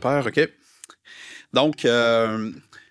père, OK? Donc, euh,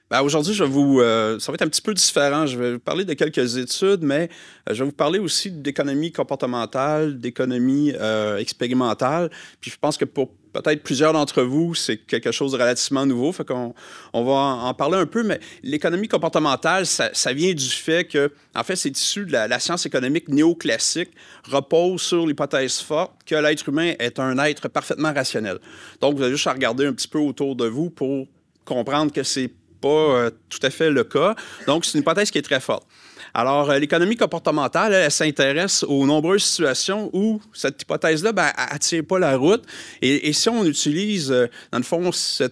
ben, aujourd'hui, je vais vous, euh, ça va être un petit peu différent. Je vais vous parler de quelques études, mais euh, je vais vous parler aussi d'économie comportementale, d'économie expérimentale. Puis je pense que pour peut-être plusieurs d'entre vous, c'est quelque chose de relativement nouveau. Fait qu'on on va en parler un peu, mais l'économie comportementale, ça, vient du fait que, en fait, c'est issu de la, science économique néoclassique, repose sur l'hypothèse forte que l'être humain est un être parfaitement rationnel. Donc, vous avez juste à regarder un petit peu autour de vous pour comprendre que c'est pas euh, tout à fait le cas. Donc, c'est une hypothèse qui est très forte. Alors, euh, l'économie comportementale, elle, s'intéresse aux nombreuses situations où cette hypothèse-là, ben, ne pas la route. Et, si on utilise, euh, dans le fond,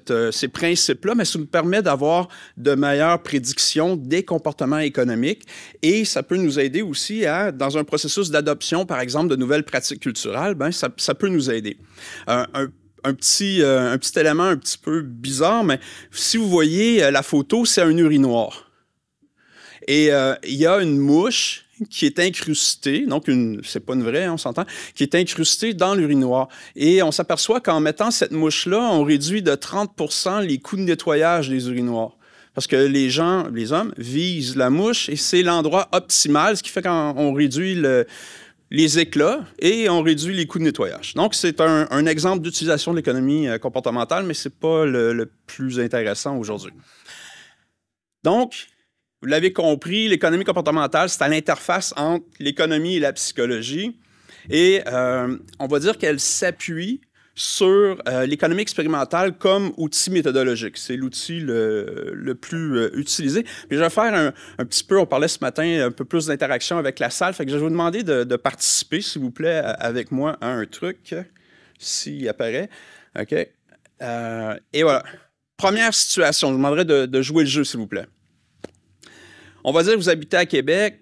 euh, ces principes-là, mais ben, ça nous permet d'avoir de meilleures prédictions des comportements économiques et ça peut nous aider aussi à, dans un processus d'adoption, par exemple, de nouvelles pratiques culturelles, ben, ça, peut nous aider. un, petit, un petit élément un petit peu bizarre, mais si vous voyez la photo, c'est un urinoir. Et euh, il y a une mouche qui est incrustée, donc c'est pas une vraie, hein, on s'entend, qui est incrustée dans l'urinoir. Et on s'aperçoit qu'en mettant cette mouche-là, on réduit de 30% les coûts de nettoyage des urinoirs. Parce que les gens, les hommes, visent la mouche et c'est l'endroit optimal, ce qui fait qu'on réduit les éclats et on réduit les coûts de nettoyage. Donc, c'est un, exemple d'utilisation de l'économie euh, comportementale, mais ce n'est pas le plus intéressant aujourd'hui. Donc, vous l'avez compris, l'économie comportementale, c'est à l'interface entre l'économie et la psychologie. Et euh, on va dire qu'elle s'appuie sur euh, l'économie expérimentale comme outil méthodologique. C'est l'outil le, plus euh, utilisé. Je vais faire un, petit peu, on parlait ce matin, un peu plus d'interaction avec la salle. Fait je vais vous demander de, participer, s'il vous plaît, avec moi à un truc, s'il apparaît. OK. et voilà. Première situation, je vous demanderai de jouer le jeu, s'il vous plaît. On va dire que vous habitez à Québec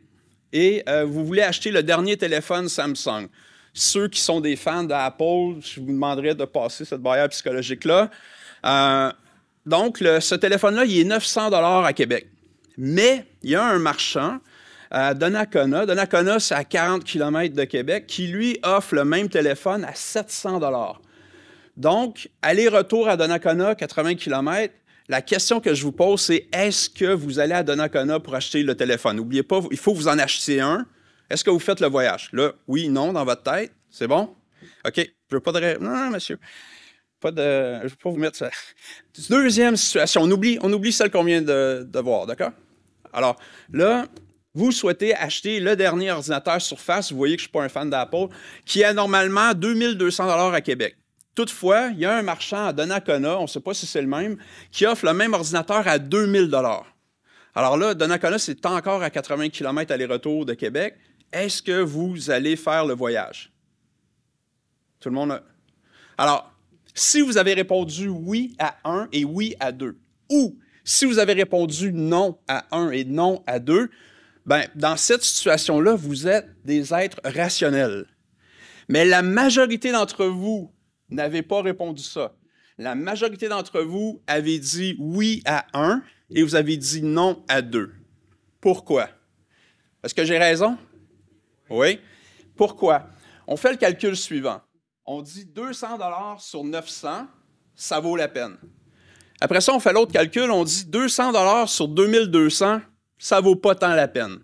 et euh, vous voulez acheter le dernier téléphone Samsung. Ceux qui sont des fans d'Apple, je vous demanderai de passer cette barrière psychologique-là. Euh, donc, ce téléphone-là, il est 900 à Québec. Mais il y a un marchand à Donnacona. Donnacona, c'est à 40 km de Québec, qui lui offre le même téléphone à 700 Donc, aller-retour à Donnacona, 80 km, la question que je vous pose, c'est est-ce que vous allez à Donnacona pour acheter le téléphone? N'oubliez pas, il faut vous en acheter un. Est-ce que vous faites le voyage? Là, oui, non, dans votre tête. C'est bon? OK. Je veux pas de. Non, non, monsieur. Pas de. Je veux pas vous mettre ça. Deuxième situation. On oublie, on oublie celle qu'on vient de, voir, d'accord? Alors, là, vous souhaitez acheter le dernier ordinateur Surface, vous voyez que je ne suis pas un fan d'Apple, qui est normalement 2200 à Québec. Toutefois, il y a un marchand à Donnacona, on ne sait pas si c'est le même, qui offre le même ordinateur à 2000 Alors là, Donnacona, c'est encore à 80 km aller-retour de Québec. Est-ce que vous allez faire le voyage? Tout le monde a... Alors, si vous avez répondu oui à 1 et oui à 2, ou si vous avez répondu non à 1 et non à 2, ben, dans cette situation-là, vous êtes des êtres rationnels. Mais la majorité d'entre vous n'avez pas répondu ça. La majorité d'entre vous avez dit oui à un et vous avez dit non à deux. Pourquoi? Est-ce que j'ai raison? Oui. Pourquoi? On fait le calcul suivant. On dit 200 dollars sur 900, ça vaut la peine. Après ça, on fait l'autre calcul, on dit 200 dollars sur 2200, ça vaut pas tant la peine.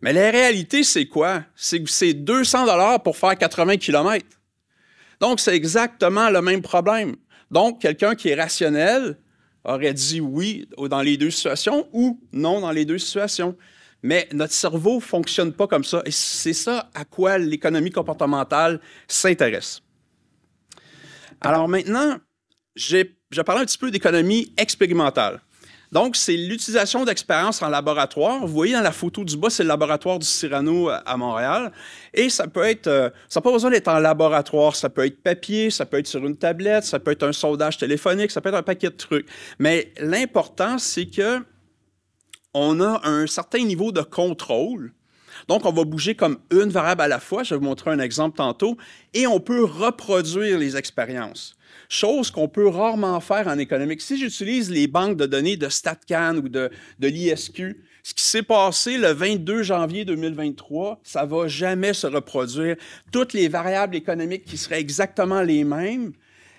Mais la réalité, c'est quoi? C'est que c'est 200 dollars pour faire 80 km. Donc, c'est exactement le même problème. Donc, quelqu'un qui est rationnel aurait dit oui dans les deux situations ou non dans les deux situations. Mais notre cerveau ne fonctionne pas comme ça. Et c'est ça à quoi l'économie comportementale s'intéresse. Alors maintenant, je parler un petit peu d'économie expérimentale. Donc, c'est l'utilisation d'expériences en laboratoire. Vous voyez dans la photo du bas, c'est le laboratoire du Cyrano euh, à Montréal. Et ça peut être, euh, ça n'a pas besoin d'être en laboratoire. Ça peut être papier, ça peut être sur une tablette, ça peut être un sondage téléphonique, ça peut être un paquet de trucs. Mais l'important, c'est que on a un certain niveau de contrôle. Donc, on va bouger comme une variable à la fois. Je vais vous montrer un exemple tantôt. Et on peut reproduire les expériences chose qu'on peut rarement faire en économique. Si j'utilise les banques de données de StatCan ou de, de l'ISQ, ce qui s'est passé le 22 janvier 2023, ça va jamais se reproduire. Toutes les variables économiques qui seraient exactement les mêmes,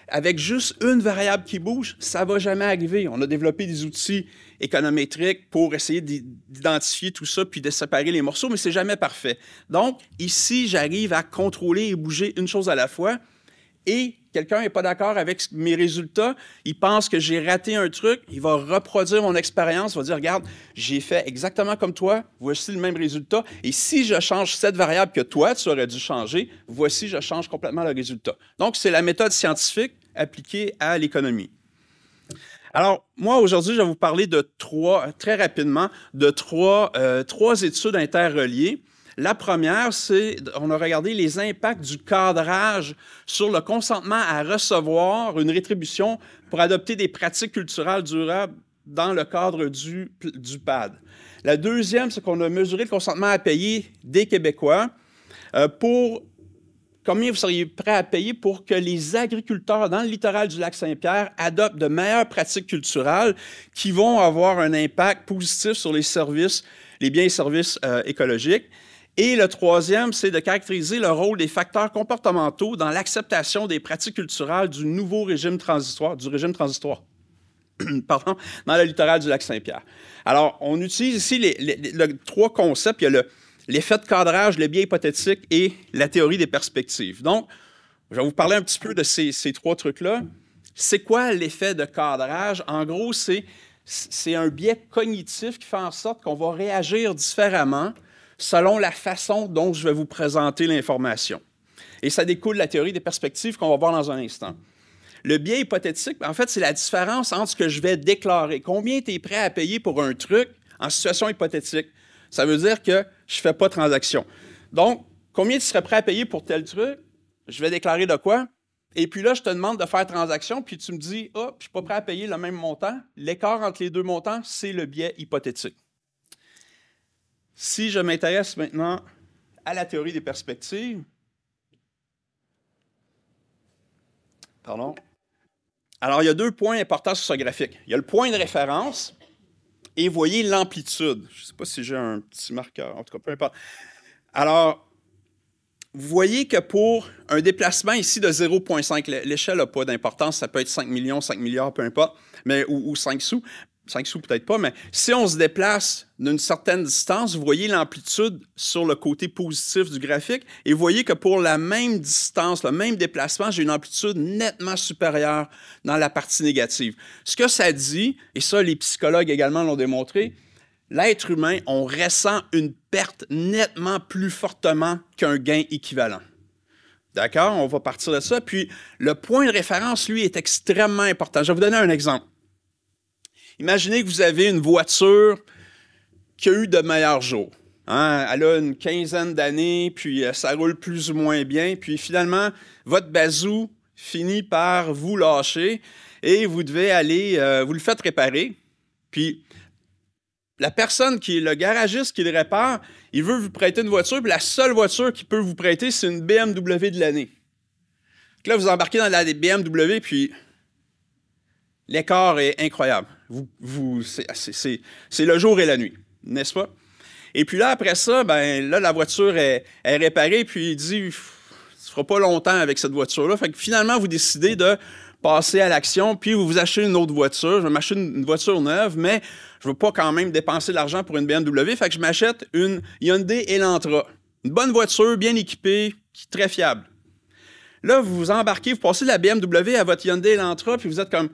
avec juste une variable qui bouge, ça va jamais arriver. On a développé des outils économétriques pour essayer d'identifier tout ça puis de séparer les morceaux, mais c'est jamais parfait. Donc, ici, j'arrive à contrôler et bouger une chose à la fois et quelqu'un n'est pas d'accord avec mes résultats, il pense que j'ai raté un truc, il va reproduire mon expérience, va dire, regarde, j'ai fait exactement comme toi, voici le même résultat, et si je change cette variable que toi, tu aurais dû changer, voici, je change complètement le résultat. Donc, c'est la méthode scientifique appliquée à l'économie. Alors, moi, aujourd'hui, je vais vous parler de trois, très rapidement, de trois, euh, trois études interreliées. La première, c'est, on a regardé les impacts du cadrage sur le consentement à recevoir une rétribution pour adopter des pratiques culturelles durables dans le cadre du, du PAD. La deuxième, c'est qu'on a mesuré le consentement à payer des Québécois euh, pour combien vous seriez prêt à payer pour que les agriculteurs dans le littoral du lac Saint-Pierre adoptent de meilleures pratiques culturelles qui vont avoir un impact positif sur les services, les biens et services euh, écologiques? Et le troisième, c'est de caractériser le rôle des facteurs comportementaux dans l'acceptation des pratiques culturelles du nouveau régime transitoire, du régime transitoire. Pardon, dans le littoral du lac Saint-Pierre. Alors, on utilise ici les, trois concepts. Il y a l'effet de cadrage, le biais hypothétique et la théorie des perspectives. Donc, je vais vous parler un petit peu de ces, trois trucs-là. C'est quoi l'effet de cadrage? En gros, c'est un biais cognitif qui fait en sorte qu'on va réagir différemment selon la façon dont je vais vous présenter l'information. Et ça découle de la théorie des perspectives qu'on va voir dans un instant. Le biais hypothétique, en fait, c'est la différence entre ce que je vais déclarer. Combien tu es prêt à payer pour un truc en situation hypothétique? Ça veut dire que je ne fais pas de transaction. Donc, combien tu serais prêt à payer pour tel truc? Je vais déclarer de quoi? Et puis là, je te demande de faire transaction, puis tu me dis, oh, je ne suis pas prêt à payer le même montant. L'écart entre les deux montants, c'est le biais hypothétique. Si je m'intéresse maintenant à la théorie des perspectives, pardon, alors il y a deux points importants sur ce graphique. Il y a le point de référence et voyez l'amplitude. Je ne sais pas si j'ai un petit marqueur, en tout cas, peu importe. Alors, vous voyez que pour un déplacement ici de 0,5, l'échelle n'a pas d'importance, ça peut être 5 millions, 5 milliards, peu importe, mais, ou, ou 5 sous. 5 sous peut-être pas, mais si on se déplace d'une certaine distance, vous voyez l'amplitude sur le côté positif du graphique et vous voyez que pour la même distance, le même déplacement, j'ai une amplitude nettement supérieure dans la partie négative. Ce que ça dit, et ça les psychologues également l'ont démontré, l'être humain, on ressent une perte nettement plus fortement qu'un gain équivalent. D'accord? On va partir de ça. Puis le point de référence, lui, est extrêmement important. Je vais vous donner un exemple. Imaginez que vous avez une voiture qui a eu de meilleurs jours. Hein? Elle a une quinzaine d'années, puis euh, ça roule plus ou moins bien. Puis finalement, votre bazou finit par vous lâcher et vous devez aller, euh, vous le faites réparer. Puis la personne qui est le garagiste qui le répare, il veut vous prêter une voiture, puis la seule voiture qu'il peut vous prêter, c'est une BMW de l'année. Là, vous embarquez dans la BMW, puis l'écart est incroyable. Vous, c'est le jour et la nuit, n'est-ce pas? Et puis là, après ça, ben là, la voiture est, réparée, puis il dit, ça fera pas longtemps avec cette voiture-là. Fait que finalement, vous décidez de passer à l'action, puis vous vous achetez une autre voiture. Je vais m'acheter une, voiture neuve, mais je veux pas quand même dépenser de l'argent pour une BMW. Fait que je m'achète une Hyundai Elantra. Une bonne voiture, bien équipée, très fiable. Là, vous vous embarquez, vous passez de la BMW à votre Hyundai Elantra, puis vous êtes comme,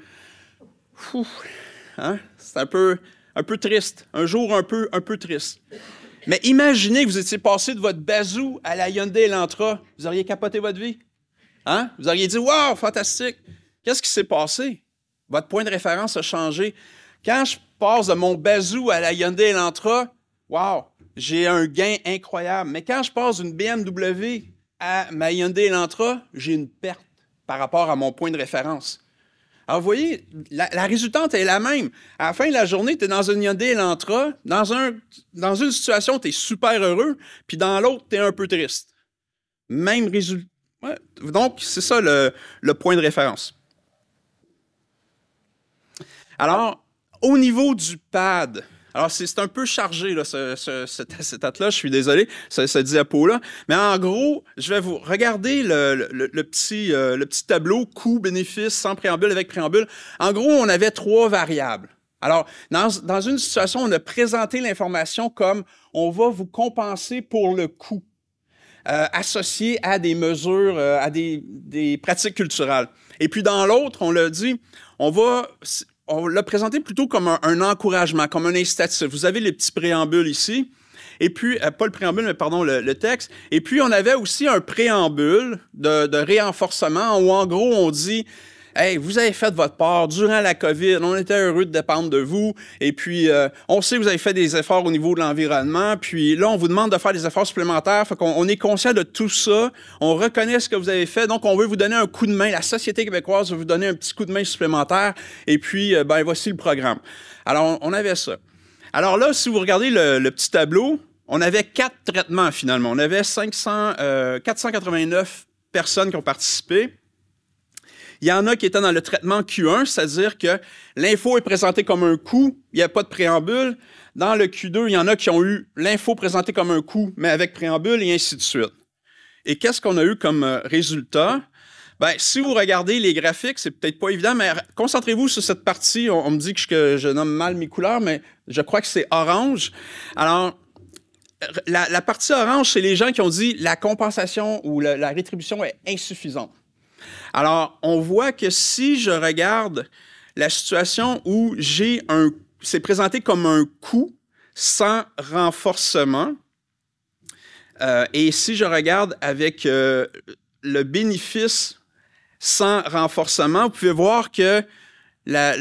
Hein? C'est un peu, un peu triste. Un jour un peu, un peu triste. Mais imaginez que vous étiez passé de votre bazou à la Hyundai Elantra. Vous auriez capoté votre vie. Hein? Vous auriez dit Waouh, fantastique! Qu'est-ce qui s'est passé? Votre point de référence a changé. Quand je passe de mon bazou à la Hyundai Elantra, waouh, j'ai un gain incroyable. Mais quand je passe d'une BMW à ma Hyundai Elantra, j'ai une perte par rapport à mon point de référence. Alors, vous voyez, la, résultante est la même. À la fin de la journée, tu es dans une Hyundai Elantra, dans, un, dans une situation, tu es super heureux, puis dans l'autre, tu es un peu triste. Même résultat. Donc, c'est ça le point de référence. Alors, au niveau du pad, Alors, c'est un peu chargé, là, ce, ce, cet là je suis désolé, ce, ce diapo-là. Mais en gros, je vais vous regarder le, le, petit, euh, le petit tableau coût, bénéfice, sans préambule, avec préambule. En gros, on avait trois variables. Alors, dans, dans une situation, on a présenté l'information comme on va vous compenser pour le coût. Euh, associé à des mesures, euh, à des, des, pratiques culturelles. Et puis dans l'autre, on l'a dit, on va, on l'a présenté plutôt comme un, encouragement, comme un incitatif. Vous avez les petits préambules ici. Et puis, euh, pas le préambule, mais pardon, le, texte. Et puis, on avait aussi un préambule de, de réenforcement où, en gros, on dit Hey, vous avez fait votre part durant la COVID, on était heureux de dépendre de vous. Et puis, euh, on sait que vous avez fait des efforts au niveau de l'environnement. Puis là, on vous demande de faire des efforts supplémentaires. Fait qu'on on est conscient de tout ça. On reconnaît ce que vous avez fait. Donc, on veut vous donner un coup de main. La société québécoise veut vous donner un petit coup de main supplémentaire. Et puis, euh, ben, voici le programme. Alors, on, avait ça. Alors là, si vous regardez le, petit tableau, on avait quatre traitements finalement. On avait 500, 489 euh, personnes qui ont participé. Il y en a qui étaient dans le traitement Q1, c'est-à-dire que l'info est présentée comme un coût, il n'y a pas de préambule. Dans le Q2, il y en a qui ont eu l'info présentée comme un coût, mais avec préambule et ainsi de suite. Et qu'est-ce qu'on a eu comme euh, résultat? Ben, si vous regardez les graphiques, c'est peut-être pas évident, mais concentrez-vous sur cette partie. On, me dit que je, nomme mal mes couleurs, mais je crois que c'est orange. Alors, la, partie orange, c'est les gens qui ont dit la compensation ou la rétribution est insuffisante. Alors, on voit que si je regarde la situation où j'ai un, c'est présenté comme un coût sans renforcement, euh, et si je regarde avec euh, le bénéfice sans renforcement, vous pouvez voir que la,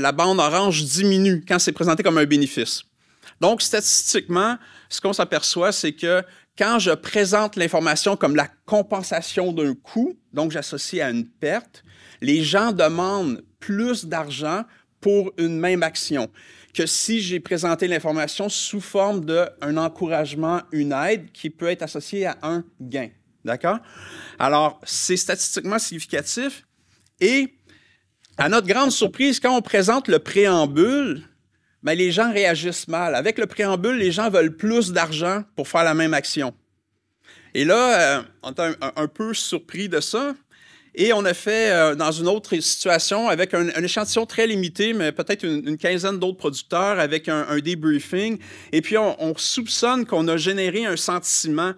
la bande orange diminue quand c'est présenté comme un bénéfice. Donc, statistiquement, ce qu'on s'aperçoit, c'est que quand je présente l'information comme la compensation d'un coût, donc j'associe à une perte, les gens demandent plus d'argent pour une même action que si j'ai présenté l'information sous forme d'un encouragement, une aide qui peut être associée à un gain. D'accord? Alors, c'est statistiquement significatif. Et à notre grande surprise, quand on présente le préambule, mais les gens réagissent mal. Avec le préambule, les gens veulent plus d'argent pour faire la même action. Et là, euh, on est un, peu surpris de ça. Et on a fait euh, dans une autre situation avec un, échantillon très limité, mais peut-être une, quinzaine d'autres producteurs avec un, debriefing. Et puis on, soupçonne qu'on a généré un sentiment,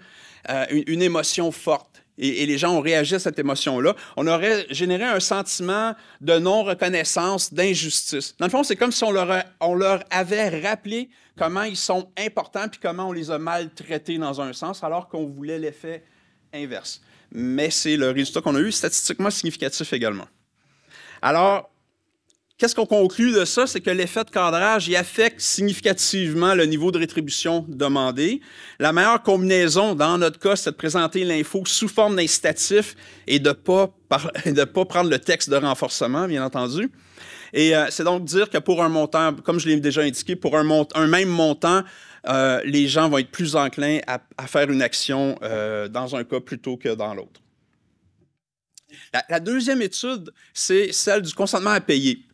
euh, une, émotion forte et, les gens ont réagi à cette émotion-là, on aurait généré un sentiment de non-reconnaissance, d'injustice. Dans le fond, c'est comme si on leur, on leur avait rappelé comment ils sont importants puis comment on les a maltraités dans un sens, alors qu'on voulait l'effet inverse. Mais c'est le résultat qu'on a eu, statistiquement significatif également. Alors, Qu'est-ce qu'on conclut de ça? C'est que l'effet de cadrage y affecte significativement le niveau de rétribution demandé. La meilleure combinaison, dans notre cas, c'est de présenter l'info sous forme d'incitatif et de ne pas, prendre le texte de renforcement, bien entendu. Et euh, c'est donc dire que pour un montant, comme je l'ai déjà indiqué, pour un, un même montant, euh, les gens vont être plus enclins à, faire une action euh, dans un cas plutôt que dans l'autre. la, deuxième étude, c'est celle du consentement à payer.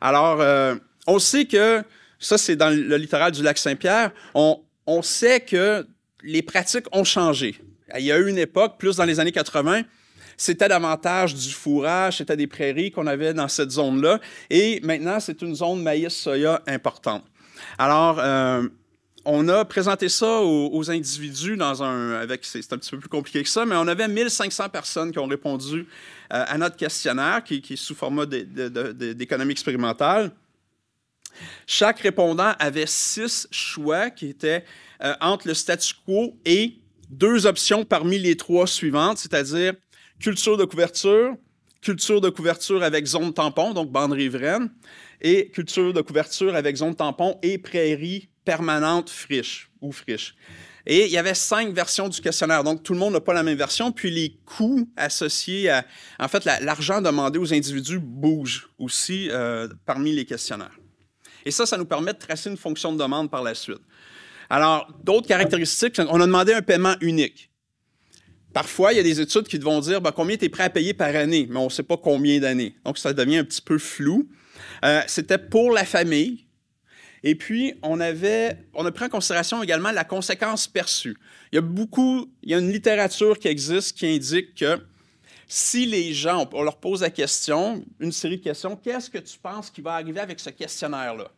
Alors, euh, on sait que, ça c'est dans le littoral du lac Saint-Pierre, on, sait que les pratiques ont changé. Il y a eu une époque, plus dans les années 80, c'était davantage du fourrage, c'était des prairies qu'on avait dans cette zone-là. Et maintenant, c'est une zone maïs-soya importante. Alors, euh, on a présenté ça aux, individus dans un. avec C'est un petit peu plus compliqué que ça, mais on avait 1500 personnes qui ont répondu euh, à notre questionnaire, qui, est sous format d'économie expérimentale. Chaque répondant avait six choix qui étaient euh, entre le statu quo et deux options parmi les trois suivantes, c'est-à-dire culture de couverture, culture de couverture avec zone tampon, donc bande riveraine, et culture de couverture avec zone tampon et prairie permanente friche ou friche. Et il y avait cinq versions du questionnaire. Donc, tout le monde n'a pas la même version. Puis, les coûts associés à. En fait, l'argent demandé aux individus bouge aussi euh, parmi les questionnaires. Et ça, ça nous permet de tracer une fonction de demande par la suite. Alors, d'autres caractéristiques, on a demandé un paiement unique. Parfois, il y a des études qui vont dire ben, combien tu es prêt à payer par année, mais on ne sait pas combien d'années. Donc, ça devient un petit peu flou. Euh, c'était pour la famille. Et puis, on, avait, on a pris en considération également la conséquence perçue. Il y a beaucoup, il y a une littérature qui existe qui indique que si les gens, on leur pose la question, une série de questions, qu'est-ce que tu penses qui va arriver avec ce questionnaire-là?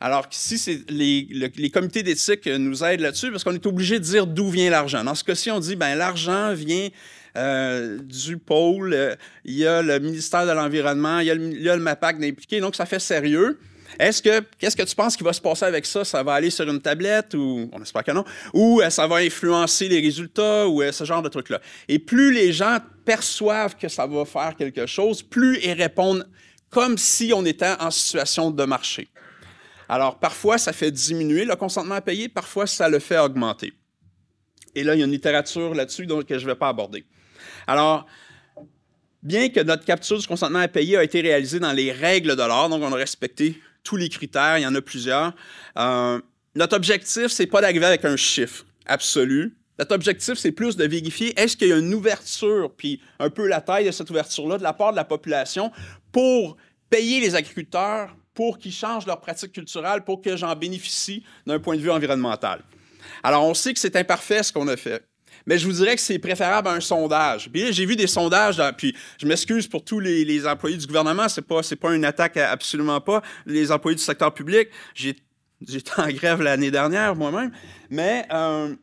Alors, c'est les, les, comités d'éthique nous aident là-dessus, parce qu'on est obligé de dire d'où vient l'argent. Dans ce cas-ci, on dit, ben l'argent vient euh, du pôle, euh, il y a le ministère de l'Environnement, il, y a le MAPAC d'impliquer, donc ça fait sérieux. Est-ce que, qu'est-ce que tu penses qui va se passer avec ça? Ça va aller sur une tablette ou, on espère que non, ou euh, ça va influencer les résultats ou ce genre de trucs-là? Et plus les gens perçoivent que ça va faire quelque chose, plus ils répondent comme si on était en situation de marché. Alors, parfois, ça fait diminuer le consentement à payer, parfois, ça le fait augmenter. Et là, il y a une littérature là-dessus que je ne vais pas aborder. Alors, bien que notre capture du consentement à payer a été réalisée dans les règles de l'art, donc on a respecté tous les critères, il y en a plusieurs, euh, notre objectif, ce n'est pas d'arriver avec un chiffre absolu. Notre objectif, c'est plus de vérifier est-ce qu'il y a une ouverture, puis un peu la taille de cette ouverture-là de la part de la population pour payer les agriculteurs pour qu'ils changent leurs pratiques culturelles, pour que j'en bénéficie d'un point de vue environnemental. Alors, on sait que c'est imparfait ce qu'on a fait. Mais je vous dirais que c'est préférable à un sondage. Puis j'ai vu des sondages, puis je m'excuse pour tous les, employés du gouvernement, c'est pas, pas une attaque absolument pas. Les employés du secteur public, j'étais en grève l'année dernière moi-même, mais euh,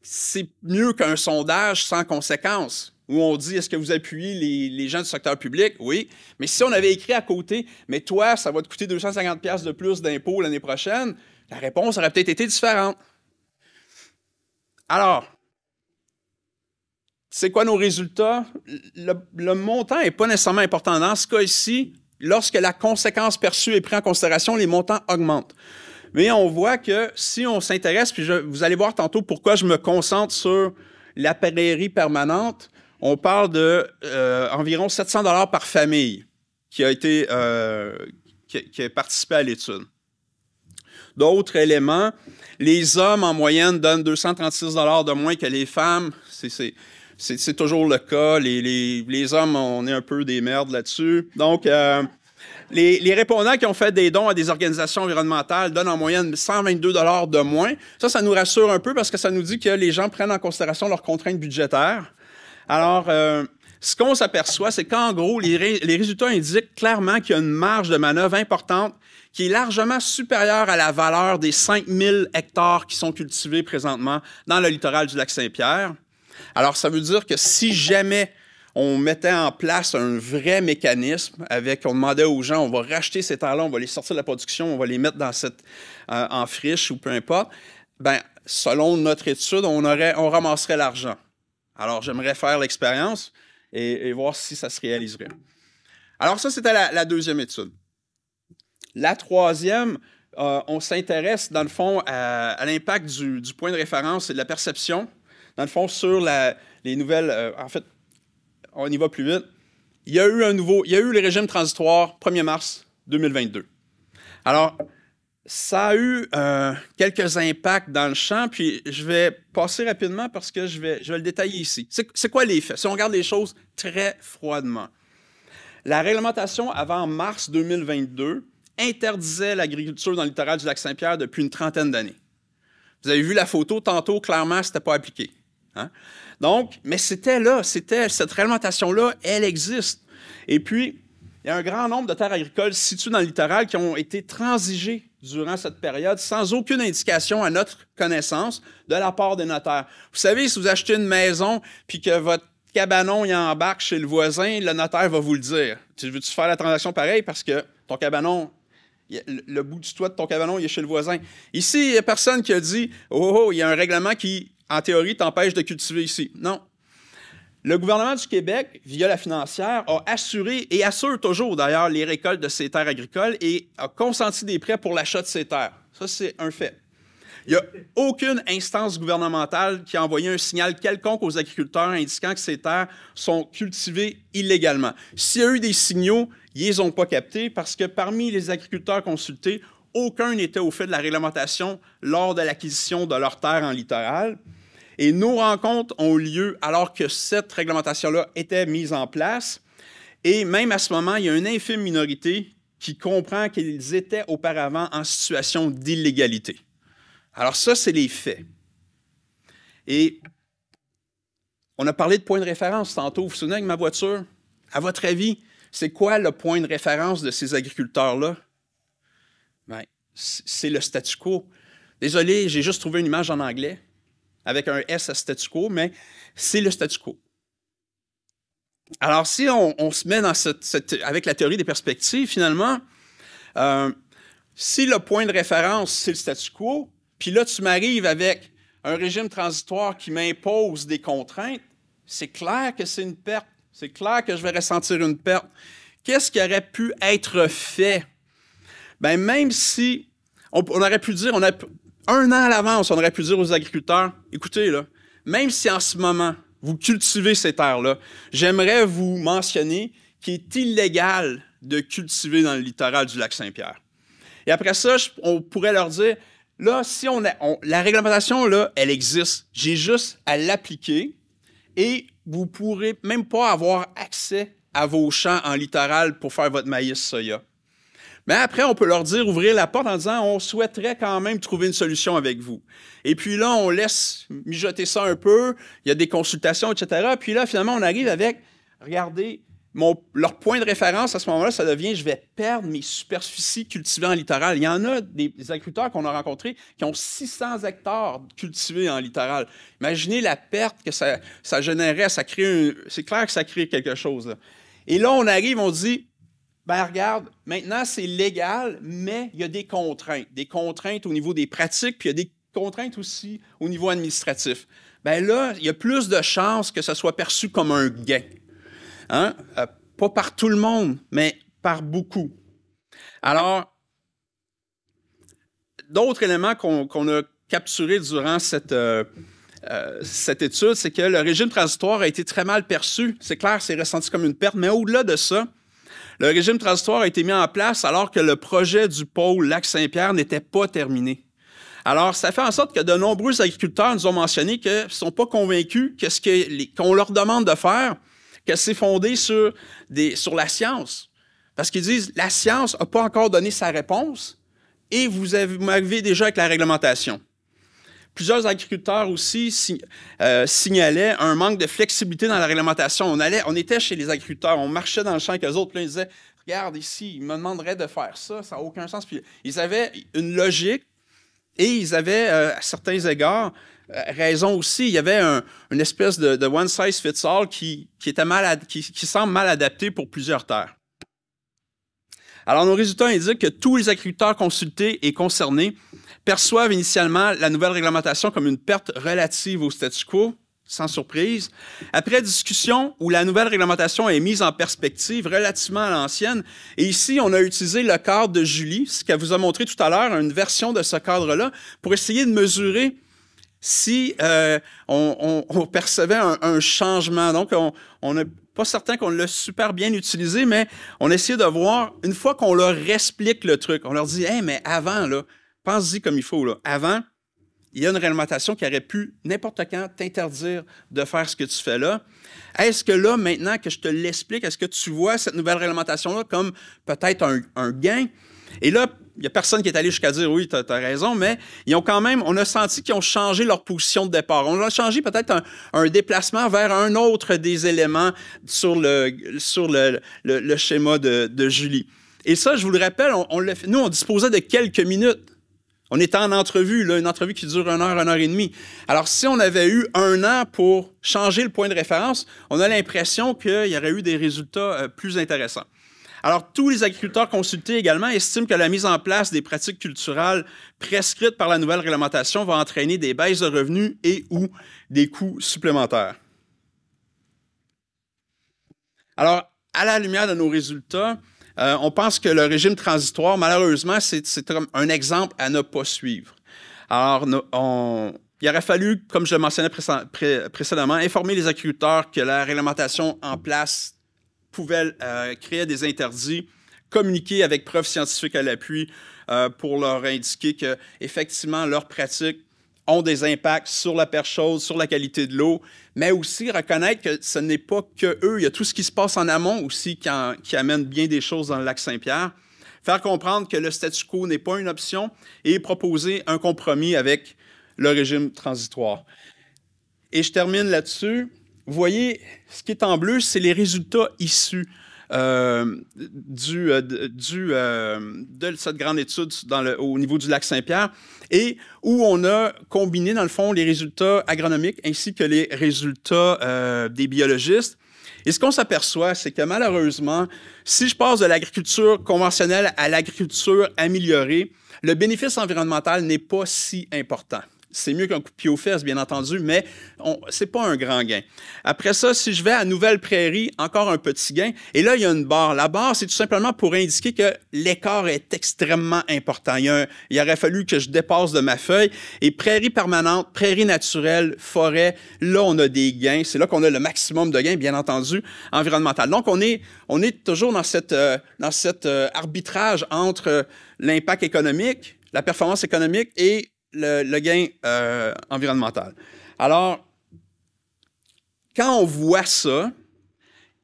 c'est mieux qu'un sondage sans conséquences où on dit est-ce que vous appuyez les, gens du secteur public? Oui. Mais si on avait écrit à côté, mais toi, ça va te coûter 250$ de plus d'impôts l'année prochaine, la réponse aurait peut-être été différente. Alors, c'est quoi nos résultats? Le, montant n'est pas nécessairement important. Dans ce cas ici, lorsque la conséquence perçue est prise en considération, les montants augmentent. Mais on voit que si on s'intéresse, puis vous allez voir tantôt pourquoi je me concentre sur la prairie permanente, on parle de euh, environ 700 dollars par famille qui a été euh, qui, a participé à l'étude. D'autres éléments, les hommes en moyenne donnent 236 dollars de moins que les femmes. C'est toujours le cas. Les, hommes, on est un peu des merdes là-dessus. Donc, euh, les, répondants qui ont fait des dons à des organisations environnementales donnent en moyenne 122 dollars de moins. Ça, ça nous rassure un peu parce que ça nous dit que les gens prennent en considération leurs contraintes budgétaires. Alors, euh, ce qu'on s'aperçoit, c'est qu'en gros, les, résultats indiquent clairement qu'il y a une marge de manœuvre importante qui est largement supérieure à la valeur des 5000 hectares qui sont cultivés présentement dans le littoral du lac Saint-Pierre. Alors, ça veut dire que si jamais on mettait en place un vrai mécanisme avec, on demandait aux gens, on va racheter ces terres-là, on va les sortir de la production, on va les mettre dans cette, euh, en friche ou peu importe, ben, selon notre étude, on, aurait, on ramasserait l'argent. Alors, j'aimerais faire l'expérience et, voir si ça se réaliserait. Alors, ça, c'était la, deuxième étude. La troisième, euh, on s'intéresse, dans le fond, à, l'impact du, point de référence et de la perception, dans le fond, sur les nouvelles. Euh, en fait, on y va plus vite. Il y a eu un nouveau, il y a eu le régime transitoire 1er mars 2022. Alors, ça a eu euh, quelques impacts dans le champ, puis je vais passer rapidement parce que je vais, je vais le détailler ici. C'est quoi les faits? Si on regarde les choses très froidement. La réglementation avant mars 2022 interdisait l'agriculture dans le littoral du lac Saint-Pierre depuis une trentaine d'années. Vous avez vu la photo tantôt, clairement, ce n'était pas appliqué. Hein? Donc, mais c'était là, c'était cette réglementation-là, elle existe. Et puis, il y a un grand nombre de terres agricoles situées dans le littoral qui ont été transigées durant cette période sans aucune indication à notre connaissance de la part des notaires. Vous savez, si vous achetez une maison puis que votre cabanon y embarque chez le voisin, le notaire va vous le dire. Tu veux-tu faire la transaction pareil parce que ton cabanon, le bout du toit de ton cabanon, est chez le voisin. Ici, il n'y a personne qui a dit Oh, oh, il y a un règlement qui, en théorie, t'empêche de cultiver ici. Non. Le gouvernement du Québec, via la financière, a assuré et assure toujours d'ailleurs les récoltes de ces terres agricoles et a consenti des prêts pour l'achat de ces terres. Ça, c'est un fait. Il n'y a aucune instance gouvernementale qui a envoyé un signal quelconque aux agriculteurs indiquant que ces terres sont cultivées illégalement. S'il y a eu des signaux, ils ne les ont pas captés parce que parmi les agriculteurs consultés, aucun n'était au fait de la réglementation lors de l'acquisition de leurs terres en littoral. Et nos rencontres ont eu lieu alors que cette réglementation-là était mise en place. Et même à ce moment, il y a une infime minorité qui comprend qu'ils étaient auparavant en situation d'illégalité. Alors ça, c'est les faits. Et on a parlé de point de référence tantôt. Vous vous souvenez avec ma voiture? À votre avis, c'est quoi le point de référence de ces agriculteurs-là? Ben, c'est le statu quo. Désolé, j'ai juste trouvé une image en anglais avec un S à statu quo, mais c'est le statu quo. Alors, si on, se met dans cette, avec la théorie des perspectives, finalement, euh, si le point de référence, c'est le statu quo, puis là, tu m'arrives avec un régime transitoire qui m'impose des contraintes, c'est clair que c'est une perte. C'est clair que je vais ressentir une perte. Qu'est-ce qui aurait pu être fait? Ben, même si on, aurait pu dire, on a, un an à l'avance, on aurait pu dire aux agriculteurs, écoutez, là, même si en ce moment, vous cultivez ces terres-là, j'aimerais vous mentionner qu'il est illégal de cultiver dans le littoral du lac Saint-Pierre. Et après ça, on pourrait leur dire, là, si on, a, la réglementation, là, elle existe. J'ai juste à l'appliquer et vous pourrez même pas avoir accès à vos champs en littoral pour faire votre maïs soya. Mais après, on peut leur dire, ouvrir la porte en disant, on souhaiterait quand même trouver une solution avec vous. Et puis là, on laisse mijoter ça un peu, il y a des consultations, etc. Puis là, finalement, on arrive avec, regardez, leur point de référence à ce moment-là, ça devient je vais perdre mes superficies cultivées en littoral. Il y en a des, agriculteurs qu'on a rencontrés qui ont 600 hectares cultivés en littoral. Imaginez la perte que ça, ça générait. Ça crée c'est clair que ça crée quelque chose. Et là, on arrive, on dit ben regarde, maintenant c'est légal, mais il y a des contraintes. Des contraintes au niveau des pratiques, puis il y a des contraintes aussi au niveau administratif. Ben là, il y a plus de chances que ça soit perçu comme un gain. Hein? Euh, pas par tout le monde, mais par beaucoup. Alors, d'autres éléments qu'on a capturés durant cette, euh, euh, cette étude, c'est que le régime transitoire a été très mal perçu. C'est clair, c'est ressenti comme une perte, mais au-delà de ça, le régime transitoire a été mis en place alors que le projet du pôle Lac-Saint-Pierre n'était pas terminé. Alors, ça fait en sorte que de nombreux agriculteurs nous ont mentionné qu'ils ne sont pas convaincus que ce qu'on leur demande de faire, que c'est fondé sur, la science. Parce qu'ils disent, la science n'a pas encore donné sa réponse et vous avez déjà avec la réglementation. Plusieurs agriculteurs aussi euh, signalaient un manque de flexibilité dans la réglementation. On, allait, on était chez les agriculteurs, on marchait dans le champ avec autres, puis ils disaient Regarde ici, ils me demanderaient de faire ça, ça n'a aucun sens. Ils avaient une logique et ils avaient, euh, à certains égards, euh, raison aussi. Il y avait une espèce de, one size fits all qui, qui, semble mal adapté pour plusieurs terres. Alors, nos résultats indiquent que tous les agriculteurs consultés et concernés perçoivent initialement la nouvelle réglementation comme une perte relative au statu quo, sans surprise. Après discussion où la nouvelle réglementation est mise en perspective relativement à l'ancienne, et ici, on a utilisé le cadre de Julie, ce qu'elle vous a montré tout à l'heure, une version de ce cadre-là, pour essayer de mesurer si euh, on, percevait un, changement. Donc, on n'est pas certain qu'on l'a super bien utilisé, mais on essaie de voir, une fois qu'on leur explique le truc, on leur dit, hey, mais avant, là, pense-y comme il faut. Là. Avant, il y a une réglementation qui aurait pu, n'importe quand, t'interdire de faire ce que tu fais là. Est-ce que là, maintenant que je te l'explique, est-ce que tu vois cette nouvelle réglementation-là comme peut-être un gain? Et là, il n'y a personne qui est allé jusqu'à dire oui, tu as, raison, mais ils ont quand même, on a senti qu'ils ont changé leur position de départ. On a changé peut-être un, déplacement vers un autre des éléments sur le, sur le, schéma de, Julie. Et ça, je vous le rappelle, nous, on disposait de quelques minutes. On était en entrevue, une entrevue qui dure une heure, une heure et demie. Alors, si on avait eu un an pour changer le point de référence, on a l'impression qu'il y aurait eu des résultats euh, plus intéressants. Alors, tous les agriculteurs consultés également estiment que la mise en place des pratiques culturelles prescrites par la nouvelle réglementation va entraîner des baisses de revenus et ou des coûts supplémentaires. Alors, à la lumière de nos résultats, euh, on pense que le régime transitoire, malheureusement, c'est un exemple à ne pas suivre. Alors, il aurait fallu, comme je mentionnais précédemment, informer les agriculteurs que la réglementation en place pouvaient euh, créer des interdits, communiquer avec preuves scientifiques à l'appui euh, pour leur indiquer que effectivement leurs pratiques ont des impacts sur la perchose, sur la qualité de l'eau, mais aussi reconnaître que ce n'est pas que eux, il y a tout ce qui se passe en amont aussi qui, qui amène bien des choses dans le lac Saint-Pierre. faire comprendre que le statu quo n'est pas une option et proposer un compromis avec le régime transitoire. Et je termine là-dessus. Vous voyez, ce qui est en bleu, c'est les résultats issus euh, du, euh, euh, de cette grande étude au niveau du lac Saint-Pierre et où on a combiné, dans le fond, les résultats agronomiques ainsi que les résultats des biologistes. Et ce qu'on s'aperçoit, c'est que malheureusement, si je passe de l'agriculture conventionnelle à l'agriculture améliorée, le bénéfice environnemental n'est pas si important. C'est mieux qu'un coup de pied aux fesses, bien entendu, mais ce n'est pas un grand gain. Après ça, si je vais à Nouvelle Prairie, encore un petit gain. Et là, il y a une barre. La barre, c'est tout simplement pour indiquer que l'écart est extrêmement important. Il, il, aurait fallu que je dépasse de ma feuille. Et prairie permanente, prairie naturelle, forêt, là, on a des gains. C'est là qu'on a le maximum de gains, bien entendu, environnemental. Donc, on est, toujours dans, euh, cet euh, arbitrage entre euh, l'impact économique, la performance économique et le, gain euh, environnemental. Alors, quand on voit ça,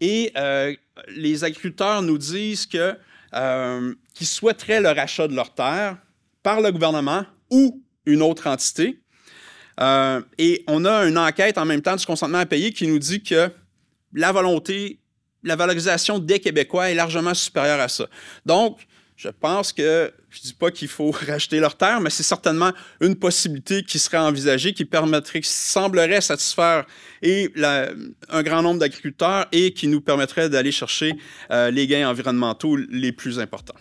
et euh, les agriculteurs nous disent euh, qu'ils souhaiteraient le rachat de leurs terres par le gouvernement ou une autre entité, et on a une enquête en même temps du consentement à payer qui nous dit que la volonté, la valorisation des Québécois est largement supérieure à ça. Donc, je pense que, je ne dis pas qu'il faut racheter leur terre, mais c'est certainement une possibilité qui serait envisagée, qui permettrait, qui semblerait satisfaire et un grand nombre d'agriculteurs et qui nous permettrait d'aller chercher euh, les gains environnementaux les plus importants.